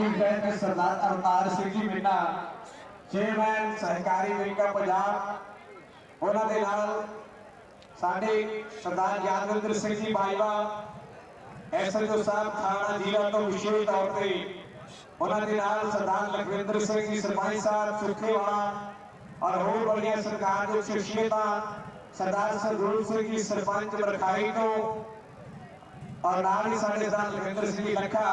chief guest Sardar Avtar Singh ji Meena chairman ਸਹਿਕਾਰੀ bank Punjab ਉਹਨਾਂ ਦੇ ਨਾਲ ਸਾਡੇ ਸਰਦਾਰ ਯਾਦਵਿੰਦਰ ਸਿੰਘ ਜੀ ਬਾਈਵਾ ਐਸਐਚਓ ਸਾਹਿਬ ਥਾਣਾ ਜ਼ਿਲ੍ਹਾ ਤੋਂ ਵਿਸ਼ੇਸ਼ ਤੌਰ ਤੇ ਉਹਨਾਂ ਦੇ ਨਾਲ ਸਰਦਾਰ ਲਖਵਿੰਦਰ ਸਿੰਘ ਜੀ ਸਰਪੰਚ ਸਾਹਿਬ ਸੁਖੇਵਾਲਾ ਔਰ ਹੋਰ ਬੜੀਆਂ ਸਰਕਾਰ ਦੇ ਸ਼ਖਸੀਅਤਾਂ ਸਰਦਾਰ ਸਰਦੂਲ ਸਿੰਘ ਜੀ ਸਰਪੰਚ ਬਰਖਾਈ ਤੋਂ ਔਰ ਨਾਲ ਹੀ ਸਾਡੇ ਸਰਦਾਰ ਲਖਵਿੰਦਰ ਸਿੰਘ ਜੀ ਲੱਖਾ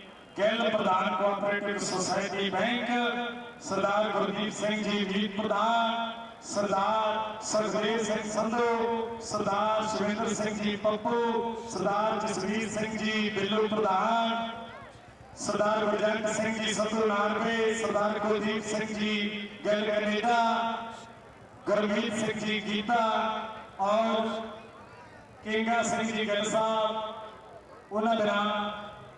केरल प्रधान cooperative society bank, Sardar Gurdeep Singh ji मीत प्रधान, सरदार सरदेव सिंह संधो, सरदार सुरेंद्र सिंह जी पप्पू, सरदार जसवीर सिंह जी बिल्लू प्रधान, सरदार गुरजंत सिंह जी सत्तू नारवे सरदार कुलदीप सिंह जी गैल कनेडा गुरमीत सिंह जी गीता और केंगा सिंह जी गल साहब उन्होंने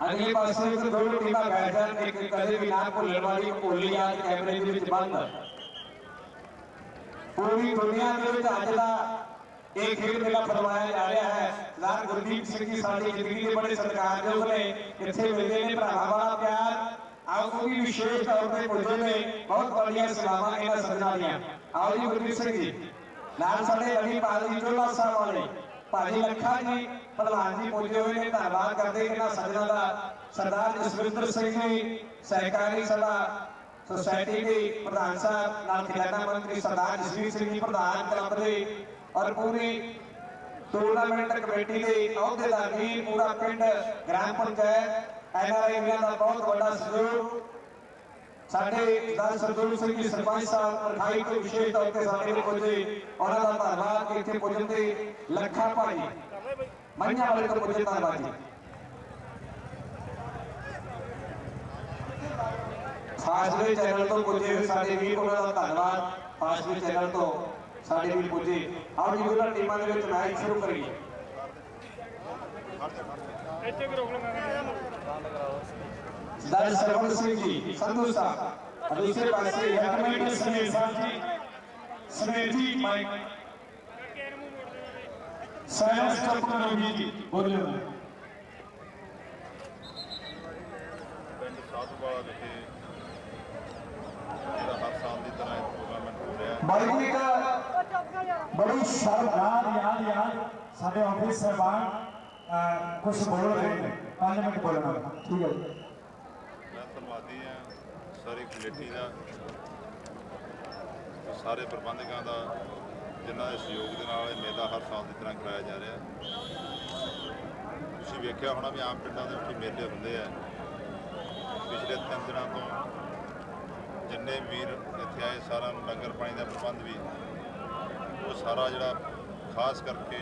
ਪੁਲਿਸ ਅਫਸਰ ਮੈਂ ਅਗਲੇ ਪਾਸੇ ਇੱਕ ਦੋਨੋਂ ਟੀਮਾਂ ਬੈਠ ਜਾਣ ਇੱਕ ਕਦੇ ਵੀ ਨਾ ਭੁੱਲਣ ਵਾਲੀ ਭੁੱਲ ਯਾਦ ਕੈਮਰੇ ਦੇ ਵਿੱਚ ਬੰਦ ਪੂਰੀ ਦੁਨੀਆ ਦੇ ਵਿੱਚ ਅੱਜ ਦਾ ਇਹ ਖੇਡ ਮੇਲਾ ਫਰਮਾਇਆ ਜਾ ਰਿਹਾ ਹੈ ਸਰਦਾਰ ਗੁਰਦੀਪ ਸਿੰਘ ਜੀ ਸਾਡੀ ਜ਼ਿੰਦਗੀ ਦੇ ਬੜੇ ਸਤਿਕਾਰਯੋਗ ਨੇ ਇੱਥੇ ਮਿਲਦੇ ਨੇ ਭਰਾਵਾਂ ਵਾਲਾ ਪਿਆਰ ਆਓ ਉਹ ਵੀ ਵਿਸ਼ੇਸ਼ ਤੌਰ ਤੇ ਪੁੱਜੇ ਨੇ ਬਹੁਤ ਬੜੀਆਂ ਸਲਾਮਾਂ ਇਹਨਾਂ ਸੱਜਣਾ ਦੀਆਂ ਆਓ ਜੀ ਗੁਰਦੀਪ ਸਿੰਘ ਜੀ ਨਾਲ ਸਾਡੇ ਅਲੀ ਪਾਲੀ ਚੋਲਾ ਸਾਹਿਬ ਵਾਲੇ ਭਾਜੀ ਲੱਖਾ ਜੀ ਪ੍ਰਧਾਨ ਜੀ ਪੁੱਜੇ ਹੋਏ ਨੇ ਧੰਨਵਾਦ ਕਰਦੇ ਇਹਨਾਂ ਸੱਜਣਾ ਦਾ ਸਰਦਾਰ ਜਸਵਿੰਦਰ ਸਿੰਘ ਜੀ ਸਹਿਕਾਰੀ ਸਭਾ ਸੁਸਾਇਟੀ ਦੇ ਪ੍ਰਧਾਨ ਸਾਹਿਬ ਨਾਲ ਖਿਲਾਣਾ ਮੰਤਰੀ ਸਰਦਾਰ ਜਸਵੀਰ ਸਿੰਘ ਜੀ ਪ੍ਰਧਾਨ ਕਲੱਬ ਦੇ ਔਰ ਪੂਰੀ ਟੂਰਨਾਮੈਂਟ ਕਮੇਟੀ ਦੇ ਅਹੁਦੇਦਾਰ ਵੀ ਪੂਰਾ ਪਿੰਡ ਗ੍ਰਾਮ ਪੰਚਾਇਤ ਐਨਆਰਆਈ ਵੀਰਾਂ ਦਾ ਬਹੁਤ ਵੱਡਾ ਸਹਿਯੋਗ ਸਾਡੇ ਸਰਦਾਰ ਸਰਦੂਲ ਸਿੰਘ ਜੀ ਸਰਪੰਚ ਸਾਹਿਬ ਅਰਖਾਈ ਤੋਂ ਵਿਸ਼ੇਸ਼ ਤੌਰ ਤੇ ਸਾਡੇ ਕੋਲ ਪੁੱਜੇ ਉਹਨਾਂ ਦਾ ਧੰਨਵਾਦ ਕਿ ਇੱਥੇ ਪੁੱਜਣ ਤੇ ਤੋਂ ਪੁੱਜੇ ਧੰਨਵਾਦ ਜੀ ਫਾਸਲੇ ਚੈਨਲ ਤੋਂ ਪੁੱਜੇ ਸਾਡੇ ਵੀਰ ਉਹਨਾਂ ਦਾ ਧੰਨਵਾਦ ਫਾਸਲੇ ਚੈਨਲ ਤੋਂ ਸਾਡੇ ਵੀਰ ਪੁੱਜੇ ਆਓ ਜੀ ਉਹਨਾਂ ਟੀਮਾਂ ਦੇ ਵਿੱਚ ਮੈਚ ਸ਼ੁਰੂ ਕਰੀਏ ਸਰਦਾਰ ਸਰਵਣ ਸਿੰਘ ਜੀ ਸੰਧੂ ਸਾਹਿਬ ਦੂਸਰੇ ਪਾਸੇ ਹੈਡਮੇਟ ਸਮੇਤ ਸਾਹਿਬ ਜੀ ਸਮੇਤ ਜੀ ਮਾਈਕ ਸਾਇੰਸ ਕਪੂਰ ਰਵੀ ਜੀ ਬੋਲਿਓ ਪਿੰਡ ਸਾਧੂਵਾਲਾ ਵਿਖੇ ਜਿਹੜਾ ਹਰ ਸਾਲ ਦੀ ਤਰ੍ਹਾਂ ਇਹ ਟੂਰਨਾਮੈਂਟ ਹੋ ਰਿਹਾ ਬਾਈ ਜੀ ਇੱਕ ਬੜੀ ਸ਼ਰਮਨਾਕ ਯਾਦ ਯਾਦ ਸਾਡੇ ਆਫਿਸ ਸਹਿਬਾਨ ਕੁਝ ਬੋਲ ਰਹੇ ਨੇ 5 ਮਿੰਟ ਬੋਲਣਾ ਠੀਕ ਹੈ ਮੈਂ ਧੰਨਵਾਦੀ ਹਾਂ ਸਾਰੀ ਕਮੇਟੀ ਦਾ, ਸਾਰੇ ਪ੍ਰਬੰਧਕਾਂ ਦਾ ਜਿਨ੍ਹਾਂ ਦੇ ਸਹਿਯੋਗ ਦੇ ਨਾਲ ਇਹ ਮੇਲਾ ਹਰ ਸਾਲ ਦੀ ਤਰ੍ਹਾਂ ਕਰਾਇਆ ਜਾ ਰਿਹਾ ਤੁਸੀਂ ਵੇਖਿਆ ਹੋਣਾ ਵੀ ਆਮ ਪਿੰਡਾਂ ਦੇ ਵਿੱਚ ਮੇਲੇ ਹੁੰਦੇ ਆ। ਪਿਛਲੇ ਤਿੰਨ ਦਿਨਾਂ ਤੋਂ ਜਿੰਨੇ ਵੀਰ ਇੱਥੇ ਆਏ, ਸਾਰਿਆਂ ਨੂੰ ਲੰਗਰ ਪਾਣੀ ਦਾ ਪ੍ਰਬੰਧ ਵੀ, ਉਹ ਸਾਰਾ ਜਿਹੜਾ ਖਾਸ ਕਰਕੇ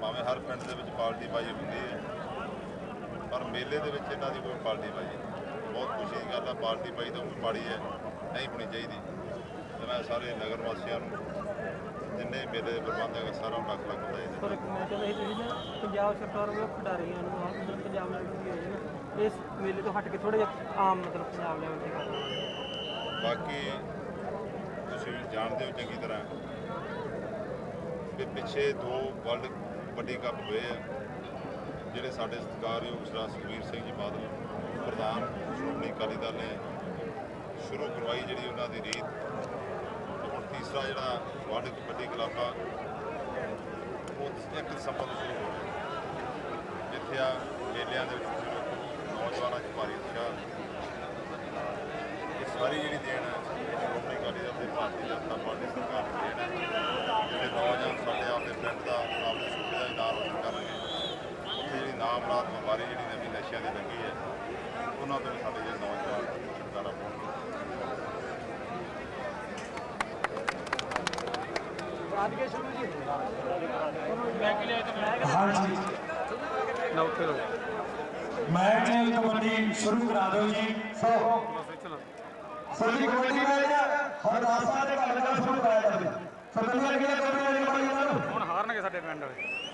ਭਾਵੇਂ ਹਰ ਪਿੰਡ ਦੇ ਵਿੱਚ ਪਾਰਟੀ ਬਾਜੀ ਹੁੰਦੀ ਹੈ, ਪਰ ਮੇਲੇ ਦੇ ਵਿੱਚ ਇਹਨਾਂ ਦੀ ਕੋਈ ਪਾਰਟੀ ਬਾਜੀ ਬਹੁਤ ਖੁਸ਼ੀ ਦੀ ਗੱਲ ਆ, ਪਾਰਟੀ ਬਾਜੀ ਤਾਂ ਕੋਈ ਮਾੜੀ ਹੈ, ਨਹੀਂ ਹੋਣੀ ਚਾਹੀਦੀ। ਤੇ ਮੈਂ ਸਾਰੇ ਨਗਰ ਵਾਸੀਆਂ ਨੂੰ ਜਿੰਨੇ ਮੇਲੇ ਦੇ ਪ੍ਰਬੰਧਕ ਆ, ਸਾਰਿਆਂ ਨੂੰ ਲੱਖ ਲੱਖ ਦਿੰਦਾ ਪਰ ਮੈਂ ਚਾਹੁੰਦਾ ਸੀ ਤੁਸੀਂ ਨਾ ਪੰਜਾਬ ਸਰਕਾਰ ਵੱਲੋਂ ਖਿਡਾਰੀਆਂ ਨੂੰ ਆਹ ਮਤਲਬ ਪੰਜਾਬ ਲੈਵਲ ਤੇ ਹੋਏ ਨਾ। ਇਸ ਮੇਲੇ ਤੋਂ ਹਟ ਕੇ ਥੋੜਾ ਜਿਹਾ ਆਮ ਮਤਲਬ ਪੰਜਾਬ ਲੈਵਲ ਤੇ ਕਰਨਾ ਬਾਕੀ ਤੁਸੀਂ ਜਾਣਦੇ ਹੋ ਚੰਗੀ ਤਰ੍ਹਾਂ ਕਿ ਪਿੱਛੇ ਦੋ ਵਰਲਡ ਕਬੱਡੀ ਕੱਪ ਹੋਏ ਆ ਜਿਹੜੇ ਸਾਡੇ ਸਤਿਕਾਰਯੋਗ ਸਰਦਾਰ ਸੁਖਬੀਰ ਸਿੰਘ ਜੀ ਬਾਦਲ ਪ੍ਰਧਾਨ ਸ਼੍ਰੋਮਣੀ ਅਕਾਲੀ ਦਲ ਨੇ ਸ਼ੁਰੂ ਕਰਵਾਈ ਜਿਹੜੀ ਉਹਨਾਂ ਦੀ ਰੀਤ। ਤੇ ਤੀਸਰਾ ਜਿਹੜਾ ਵਰਲਡ ਕਬੱਡੀ ਕਲੱਬ ਆ, ਉਹ ਇੱਕ ਦਸੰਬਰ ਤੋਂ ਸ਼ੁਰੂ ਹੋ ਰਿਹਾ। ਜਿੱਥੇ ਆ ਮੇਲਿਆਂ ਦੇ ਵਿੱਚ ਨੌਜਵਾਨਾਂ 'ਚ ਭਾਰੀ ਉਤਸ਼ਾਹ। ਇਸ ਵਾਰੀ ਜਿਹੜੀ ਦੇਣ ਹੈ ਸ਼੍ਰੋਮਣੀ ਅਕਾਲੀ ਦਲ ਤੇ ਭਾਰਤੀ ਜਨਤਾ ਪਾਰਟੀ ਸਰਕਾਰ ਦੀ ਦੇਣ ਜਿਹੜੇ ਨੌਜਵਾਨ ਸਾਡੇ ਆਪਦੇ ਪਿੰਡ ਦਾ, ਆਪਦੇ ਸੂਬੇ ਦਾ ਹੀ ਨਾਮ ਰੋਸ਼ਨ ਕਰਨਗੇ। ਉੱਥੇ ਜਿਹੜੀ ਨਾਮ ਰਾਤ ਬਿਮਾਰੀ ਜਿਹੜੀ ਨਵੀਂ ਨਸ਼ਿਆਂ ਦੀ ਲੱਗੀ ਹੈ, ਉਹਨਾਂ ਤੋਂ ਵੀ ਸਾਡੇ ਜਿਹੜੇ ਨੌਜਵਾਨ ਹਾਂਜੀ। ਮੈਚ ਕਬੱਡੀ ਸ਼ੁਰੂ ਕਰਾ ਦਿਓ ਜੀ। ਸੋ ਸੋਲੀ ਕਬੱਡੀ ਮੈਚ ਹਰਦਾਸਾ ਦੇ ਘਰ ਦਾ ਸ਼ੁਰੂ ਕਰਾਇਆ ਜਾਵੇ। ਸਤੰਦਰ ਕਿਹਨੇ ਕਬੱਡੀ ਲੈਣੀ ਪੜੀ ਇਹਨਾਂ ਨੂੰ ਹੁਣ ਹਾਰਨਗੇ ਸਾਡੇ ਪਿੰਡ ਵਾਲੇ।